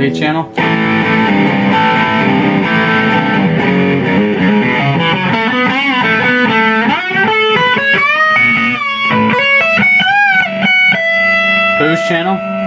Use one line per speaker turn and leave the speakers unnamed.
lead channel. Boost channel.